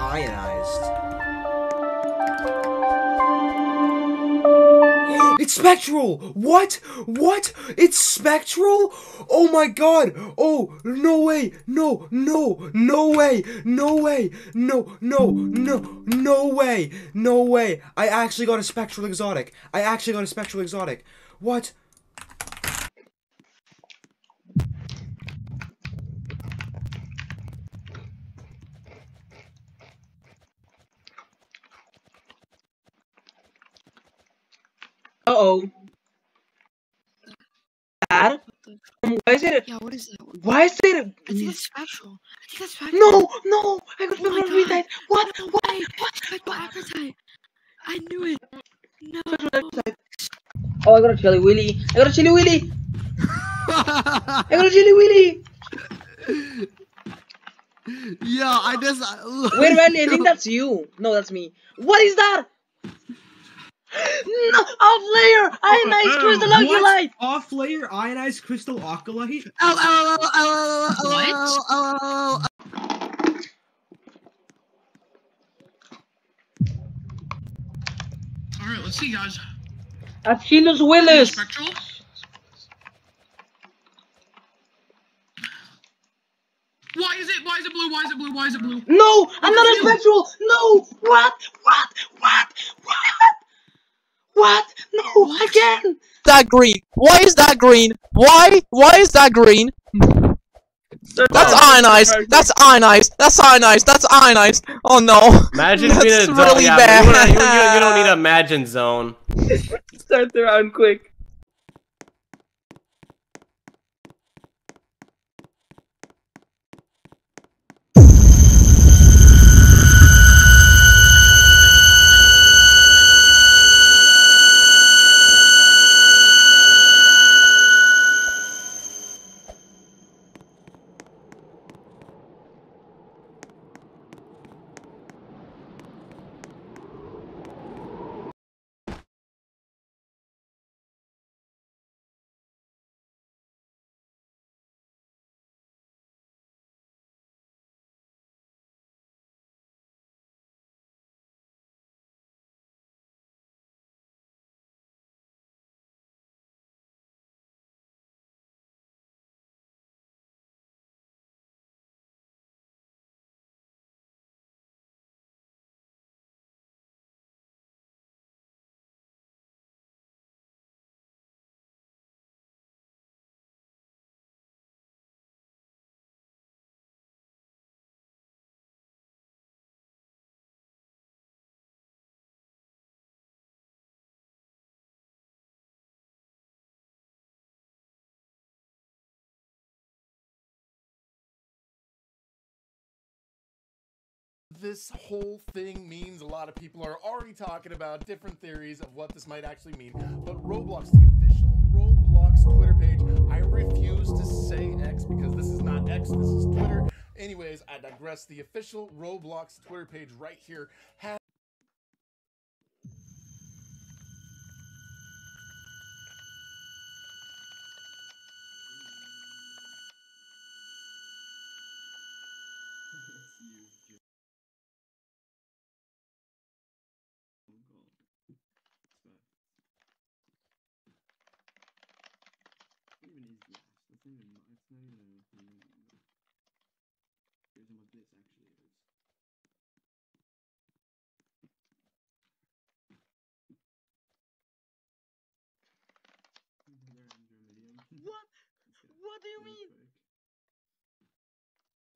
ionized. It's spectral! What? What? It's spectral? Oh my god! Oh, no way! No, no, no way! No way! No, no, no, no way! No way! I actually got a spectral exotic! I actually got a spectral exotic! What? Oh. Dad? Um, why is it? Yeah, what is that one? Why is it? I think that's special. I think that's special. No, no! I got oh my special God. appetite. What? No What? way. Special appetite. I knew it. No. Oh, I got a chili willy. I got a chili willy. I got a chili willy. yeah, I just. Wait, Riley, I think that's you. No, that's me. What is that? No, off layer. Ionized crystal light. Off layer ionized crystal ocalite? Alright, let's see, guys. Achilles Willis. Spectral? Why is it? Why is it blue? Why is it blue? Why is it blue? No, another spectral. No. What? What? What? What? What? No, again. that green? Why is that green? Why? Why is that green? That's oh, ionized. That's ionized. That's ionized. That's ionized. Oh no. Imagine That's being a zone. really yeah, bad. You, don't- you- you- you don't need a imagine zone. Start the round quick. This whole thing means a lot of people are already talking about different theories of what this might actually mean. But Roblox, the official Roblox Twitter page, I refuse to say X because this is not X, this is Twitter. Anyways, I digress. The official Roblox Twitter page right here has What? What do you mean?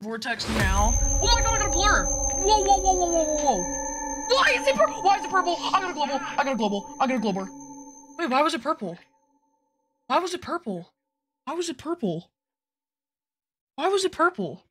Vortex now. Oh my god, I got a blur! Whoa, whoa, whoa, whoa, whoa, whoa, whoa! Why is it purple? Why is it purple? I got a global. I got a global. I got a global. Wait, why was it purple? Why was it purple? Why was it purple? Why was it purple?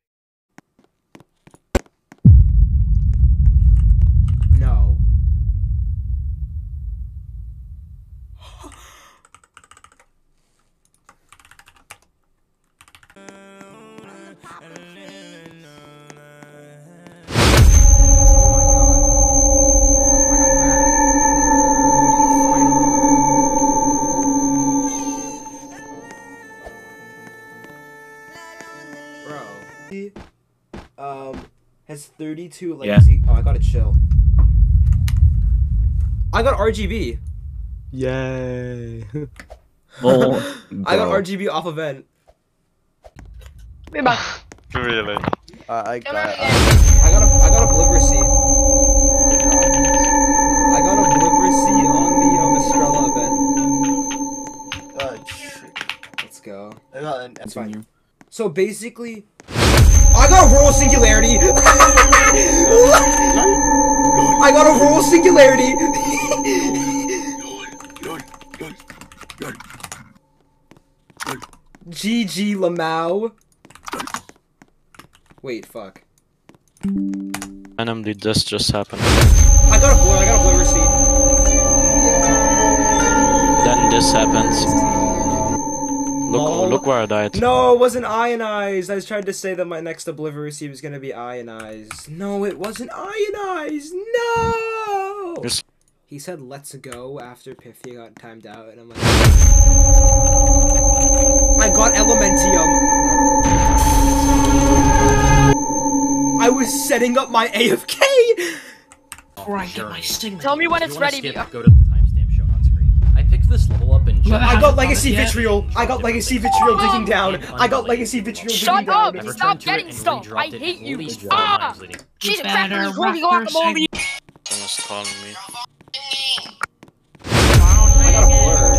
32 legacy. yeah. Oh, I got a chill. I got RGB. Yay. oh, I got RGB off event. really? Uh, I got I, got a I got a blue receipt. I got a blip receipt on the um, event. Oh, shit. Let's go. I got an That's fine. So basically, I got a roll singularity. I got a roll singularity. GG Lamau. Wait, fuck. Did this just happened. I got a. I got a receipt. Then this happens. Look, look where I died. No, it wasn't ionized. I was trying to say that my next Oblivion obliveracy was gonna be ionized. No, it wasn't ionized. No. Yes. He said, "Let's go" after Pythia got timed out, and I'm like, I got Elementium. I was setting up my AFK. Right, get my signal. Tell me when it's you wanna ready. skip, Mia. go to this level up in Well, I got Legacy. Vitriol. I got Legacy Vitriol digging down. I got Legacy Vitriol digging Shut down. up! Stop turned to it getting stuff. I hate you. Ah! She's a better cracker. Holy rock your guacamole. Someone's calling me. I got a blur.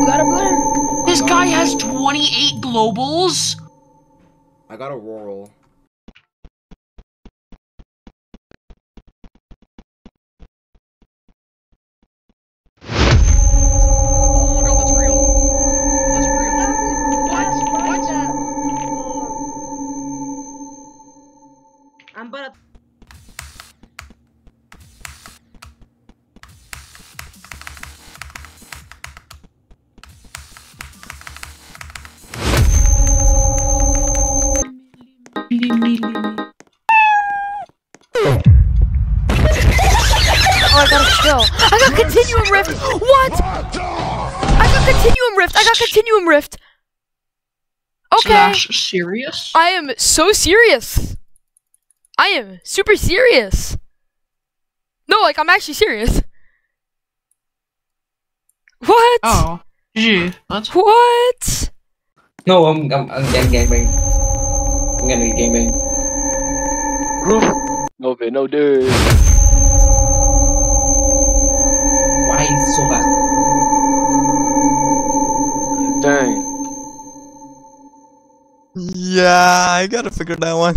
We got a blur. This guy has 28 globals. I got a Roral. What? I'm about to. Oh, I got a skill. I got continuum rift. What? I got continuum rift. I got continuum rift. Okay. Slash serious? I am so serious. I am super serious. No, like I'm actually serious. What? Oh. Gee, what? What? No, I'm I'm, I'm getting gangbang. I'm gonna get gangbang. No, bit, no, dude. Why is it so fast? Dang. Yeah, I gotta figure that one.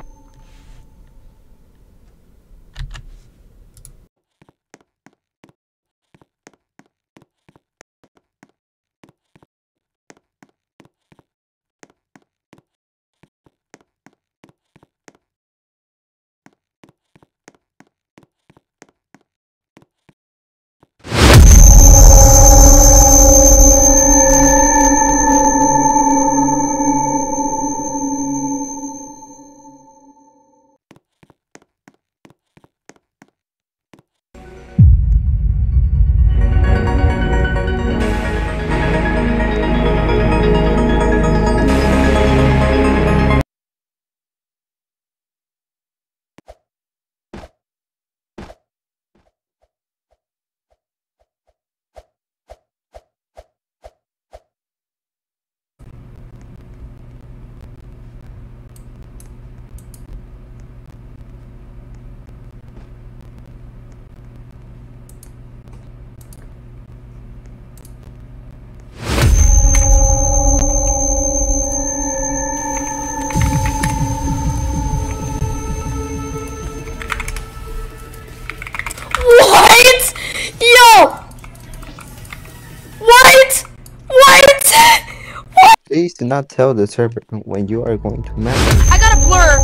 do not tell the server when you are going to match. I got a blur.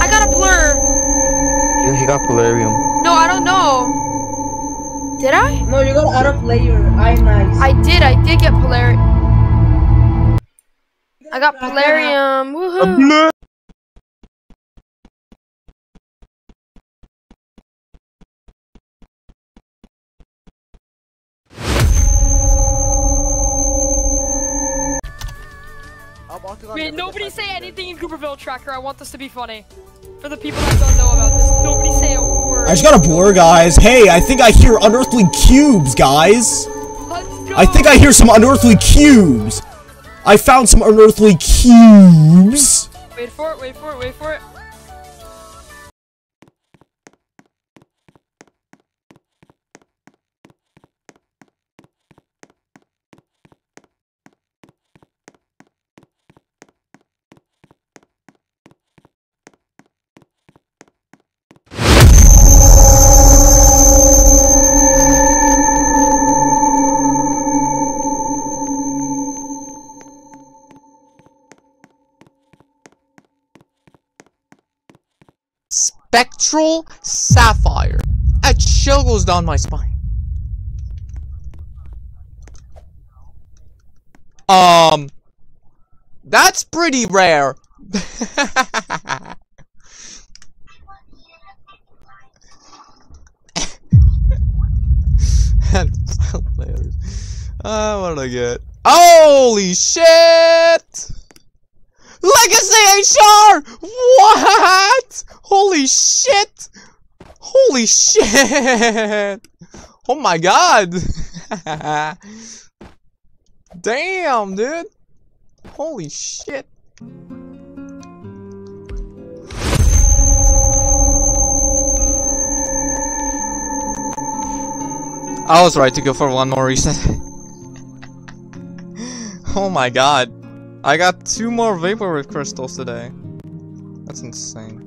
I got a blur. He- He got Polarium. No, I don't know. Did I? No, you got out of layer. I nice. I did. I did get polarium. I got polarium. Woohoo! Wait, nobody say anything in Cooperville Tracker. I want this to be funny. For the people that don't know about this, nobody say a word. I just got a blur, guys. Hey, I think I hear unearthly cubes, guys. I think I hear some unearthly cubes. I found some unearthly cubes. Wait for it, wait for it, wait for it. Spectral Sapphire. A chill goes down my spine. Um, that's pretty rare. That's hilarious. Uh, what did I get? Holy shit! Legacy HR! What? Holy shit! Holy shit! Oh my god! Damn, dude! Holy shit! I was right to go for one more reset. oh my god. I got two more Vaporwave crystals today. That's insane.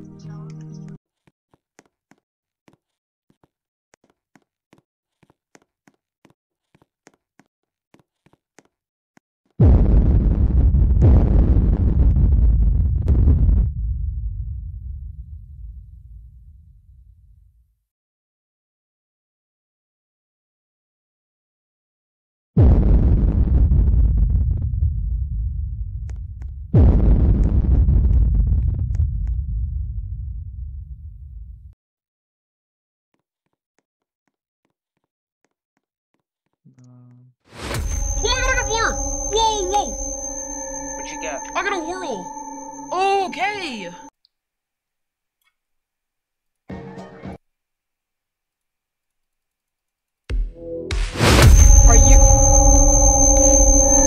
Are you?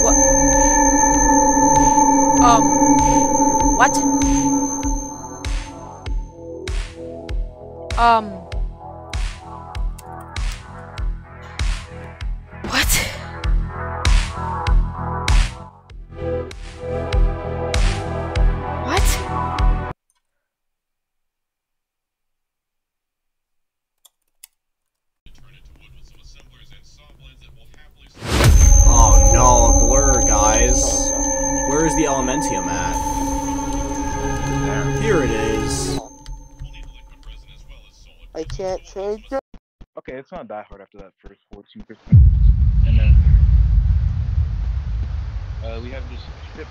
What? Um. What? It's not that hard after that first 14%. And then uh, we have this ship.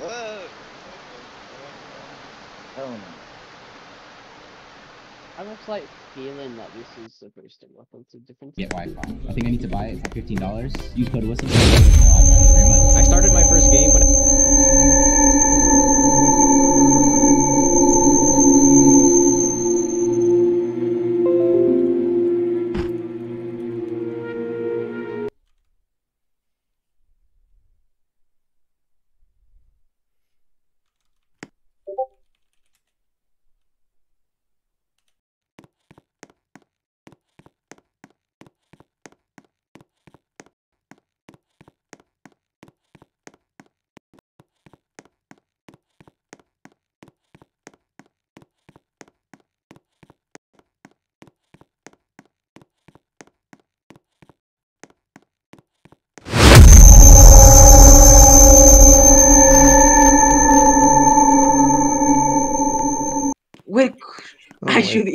Whoa. Hell no. I have a slight feeling that this is supposed to work on some different Get Wi-Fi. I think I need to buy it for fifteen dollars. Use code whistle.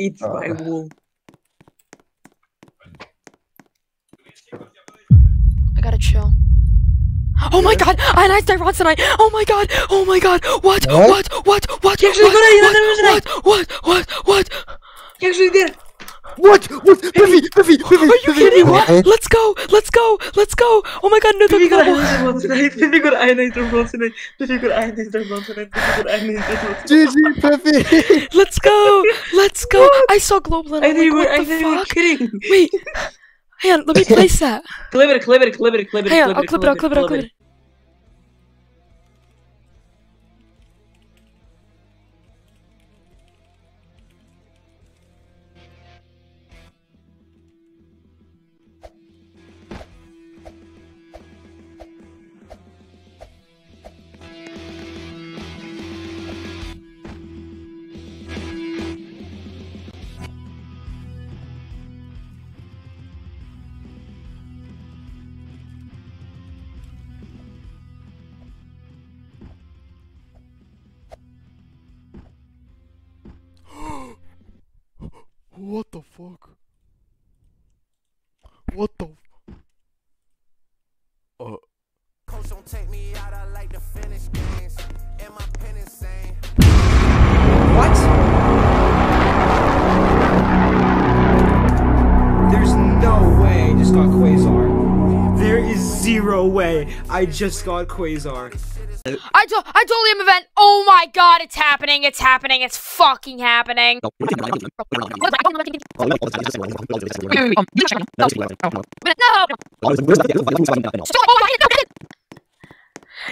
Eat oh. my wool. I gotta chill. Oh my god! I nice Ron tonight! Oh my god! Oh my god! What? What? What? What? You actually what? got it, you What? got it, What? What? What? What? What? What? Piffy, Piffy, Piffy, Are you kidding? What? Let's go! Let's go! Let's go! Oh my god, no, Piffy got no, ionized Ron tonight. Piffy got ionized Ron tonight. Piffy got ionized Ron tonight. Piffy got ionized Ron tonight. GG, Piffy. Let's go! Let's go! I saw Global and I I'm thought you like, were, I what thought the you were fuck? kidding. Wait! Hang on, let me place that. Clip it, clip it, clip it, clip it, Hang on, clip I'll it, clip it, I'll clip it, I'll clip it. What the fuck? What the? Uh. Coach don't take me out, I like to finish zero I just got Quasar. I told I told him event. Oh my god, it's happening! It's happening! It's fucking happening! No. Um, oh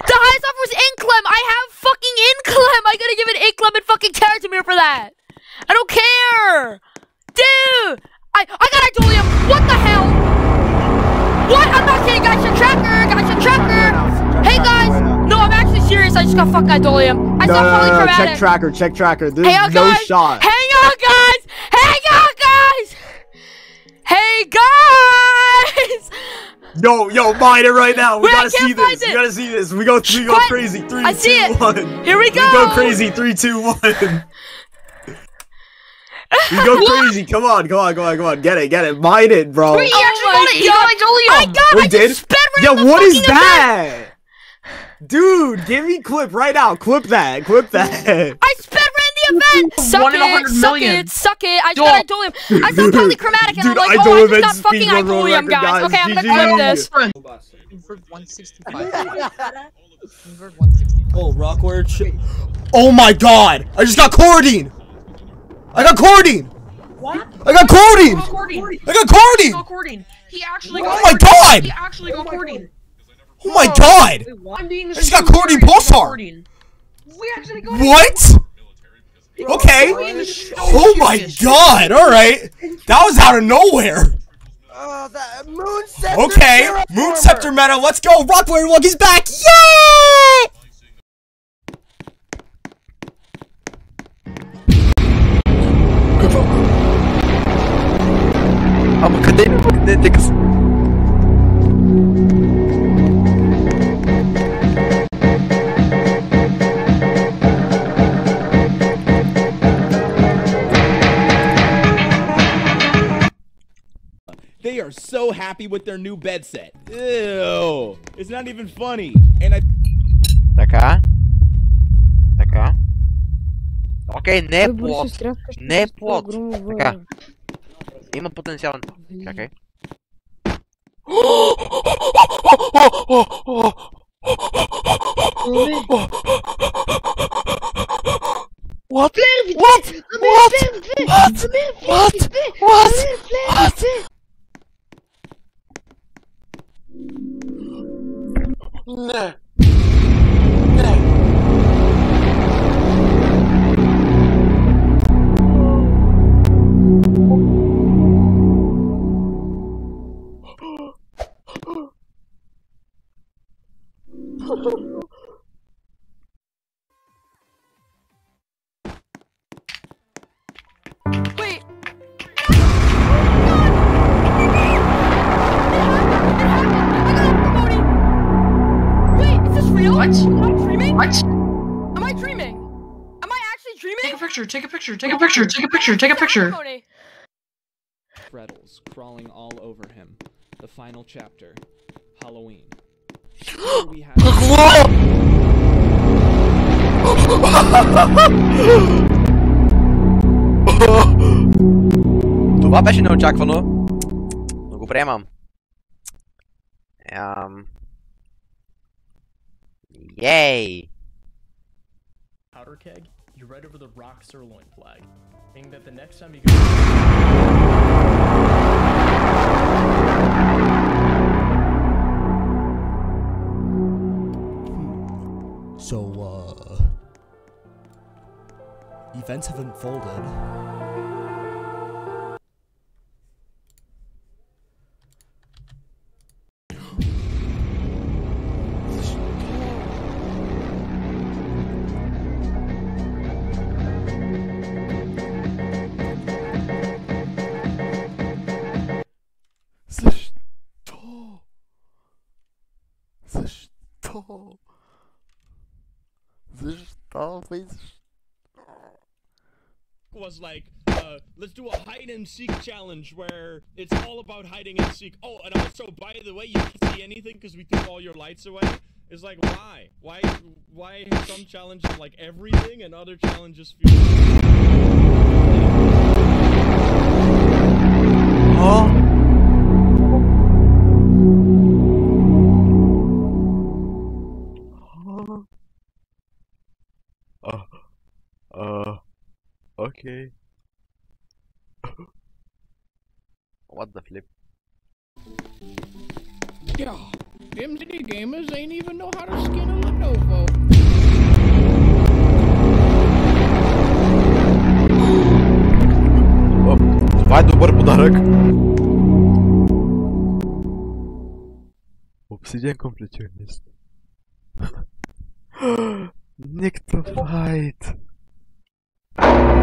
the highest offer was Inclem! I have fucking Inclem! I gotta give it Inclem and fucking Caratamir for that! I don't care! Dude! I I got Idolium! What the hell? What? I'm not kidding, guys! Your tracker! Guys, your tracker! Hey guys! No, I'm actually serious. I just got fucking Idolium. I No, saw no, no, no, check tracker, check tracker. There's on, no guys! shot. Hang on, guys! Hang on, guys! Hey, guys! Yo, yo, mine it right now. We Wait, gotta see this. it. We gotta see this. We go, we go crazy. Three, I see two, it. one. Here we We go. go crazy. Three, two, one. We go crazy. Come on, come on, come on, come on. Get it, get it. Mine it, bro. Wait, oh you actually got it! You got Idolium! I got we I did. just sped right Yeah, the what is fucking event. that? Dude, give me clip right now. Clip that. Clip that. I sped ran the event! Suck One it! hundred Suck million. it! Suck it! I just got Idolium! I saw polychromatic and Dude, I'm like, Idolium oh, I just got fucking speedrun world Idolium, record, guys. guys. Okay, I'm gonna GG. clip this. Invert 165. Oh, Rockware. Ch- oh my god! I just got Cordine! I got Cordine! What? I got Cordine! Go Cordine. I got Cordine! Cordine. He actually oh got Oh my God! He actually got Cordine. Oh my god! I'm being I just got Cordine Pulsar! We actually got What? Okay. Oh my god, alright. That was out of nowhere. Uh, Moon Scepter Okay, Moon Scepter meta, let's go! Rockware Look is back! Yay! Ama kademi magnete kız. They are so happy with their new bed set. Ew. It's not even funny. And I Така. Така. Окей, не е плод. Не е плод. Така. Има потенциал. Чакай. What? What? What? What? What? What? What? Не. Не. picture, take a picture, take a picture, take a picture, take a picture. Freddles crawling all over him. The final chapter, Halloween. we have Това беше неочаквано. Но го приемам. Ам... Yay! powder keg, Write over the rock sirloin flag, meaning that the next time you go. So, uh. Events have unfolded. Was like, uh, let's do a hide and seek challenge where it's all about hiding and seek. Oh, and also, by the way, you can't see anything because we took all your lights away. It's like, why? Why? Why some challenges like everything and other challenges feel? okay. What the flip? Yeah, them city gamers ain't even know how to skin a Lenovo. О, това е добър подарък. Obsidian completionist. Никто файт. Вау.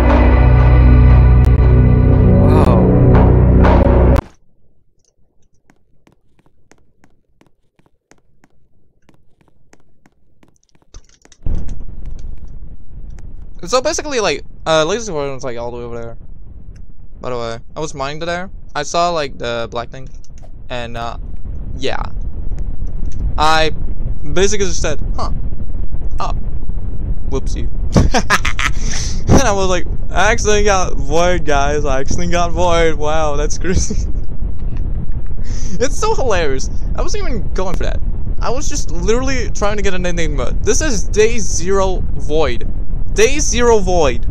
So basically, like, uh, laser was like all the way over there. By the way, I was mining there. I saw like the black thing, and uh, yeah, I basically just said, huh, oh, whoopsie. and I was like, I actually got void, guys. I actually got void. Wow, that's crazy. it's so hilarious. I wasn't even going for that. I was just literally trying to get an ending mode. This is day zero void. Day Zero Void.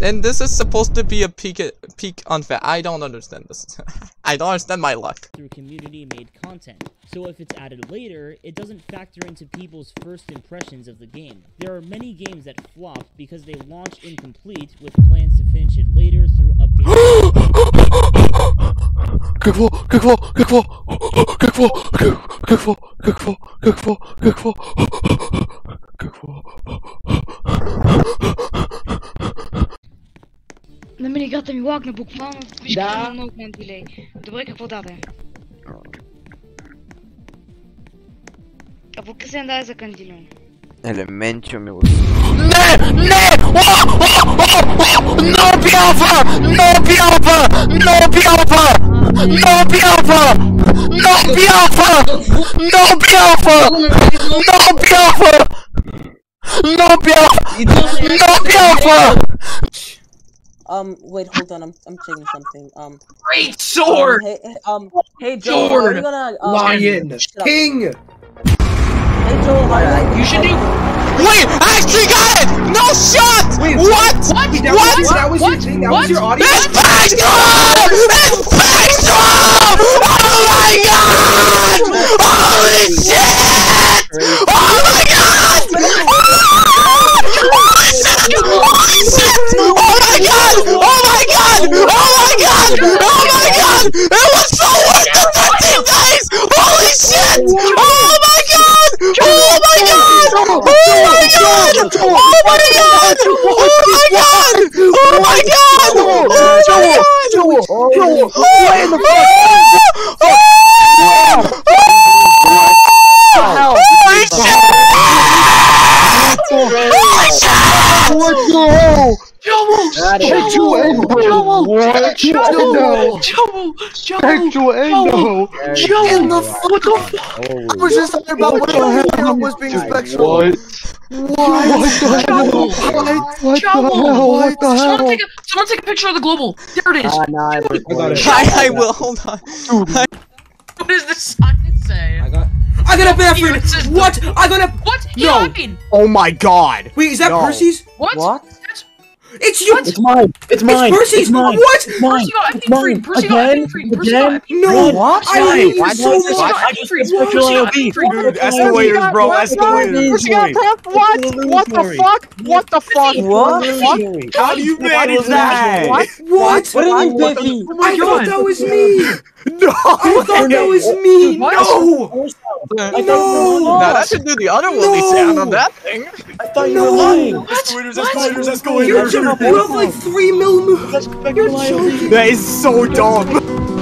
And this is supposed to be a peak peak unfair. I don't understand this. I don't understand my luck. Through community made content. So if it's added later, it doesn't factor into people's first impressions of the game. There are many games that flop because they launch incomplete with plans to finish it later through updates. какво? Какво? На мен играта ми лагна буквално. Виж да. какво много мен дилей. Добре, какво даде? А пък се даде за кандилион. Елементио ми Не! Не! Но бялва! Но бялва! Но бялва! Но бялва! Но бялва! Но бялва! Но бялва! No Bialva! No Bialva! Um, wait, hold on. I'm I'm checking something. Um, Great sword! Um, hey, hey, um, hey Joe, how are Sword! you gonna um, Lion! shut up. King! Hey Joe, how are you? You should do. Wait, I actually got it! No shot! Wait, what? What? That What? Was, that was your thing? That was your audio? It's Spectrum! It's Spectrum! Oh my god! Holy shit! Oh my god! Holy shit! Holy shit! Oh my god! Oh my god! Oh my god! Oh my god! It was so worth the 15 days! Holy shit! Oh my god! Oh my god! Oh my god! Oh my god! Oh my god! Oh my god! Oh my god! What in the Holy shit! Holy shit! What the hell? What? Joe! No. Joe! Joe! Spectral Endo. Joe! In the What the fuck? I was just talking about what the hell was being spectral. What? What the hell? What? What the hell? What the Someone hell? take, a, someone take a picture of the global. There it is. Ah, nah, I got it. I, I will. Hold on. What does the sign say? I got. I got a bathroom. What? I got a. What? No. Yeah, I mean, Oh my god. Wait, is that No. Percy's? what? What? It's you. It's mine. It's mine. Percy's. It's mine. What? It's mine. Percy got It's mine. Percy got Again? MP3. Percy got Again? MP3. No. What? I Why? hate you Why so much. I just Percy spectral got AOV. MP3. Dude, escalators, bro, escalators. Percy got What? What the fuck? What the fuck? What? How do you manage that? What? What? What are you Biffy? Oh I thought that was me. No. I thought that was me. What? No. No. Now that should do the other Willy No. sound on that thing. I thought you No. were lying. Escalators, What? escalators, You're escalators. just, you have like three millimeters. That's spectral AOV. That is so dumb.